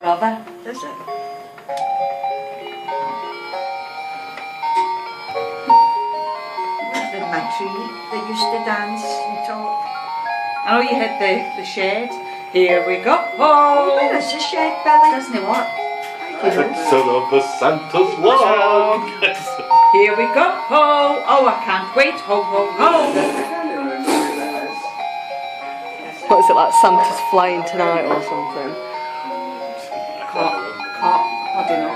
Brother. Is it? Where's my tree? They used to dance and talk. I know you hit the, the shed. Here we go. Oh, Oh, there's a shed, Billy. doesn't it what? Son of a Santa's log. Here we go. Ho. Oh, I can't wait. Ho, ho, ho. What is it like Santa's flying tonight or something? I don't know.